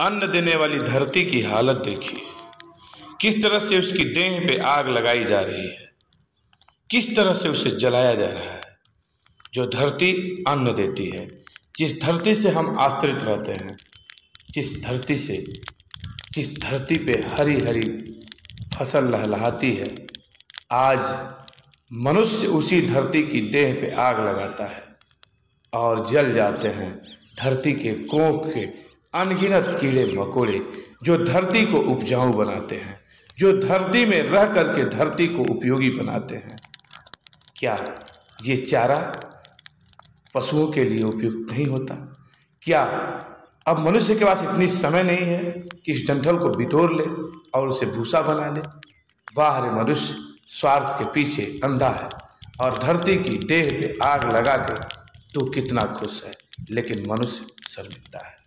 अन्न देने वाली धरती की हालत देखिए किस तरह से उसकी देह पे आग लगाई जा रही है। किस तरह से उसे जलाया जा रहा है। जो धरती अन्न देती है, जिस धरती से हम आश्रित रहते हैं, जिस धरती से, जिस धरती पे हरी हरी फ़सल लहलहाती है, आज मनुष्य उसी धरती की देह पे आग लगाता है और जल जाते हैं धरती के कोख के अनगिनत कीड़े मकोड़े जो धरती को उपजाऊ बनाते हैं, जो धरती में रह करके धरती को उपयोगी बनाते हैं। क्या ये चारा पशुओं के लिए उपयुक्त नहीं होता? क्या अब मनुष्य के पास इतनी समय नहीं है कि इस डंठल को बिटोर ले और उसे भूसा बना ले? वाह रे मनुष्य स्वार्थ के पीछे अंधा है और धरती की देह पे आग लगा के तू कितना खुश है, लेकिन मनुष्य शर्मिंदा है।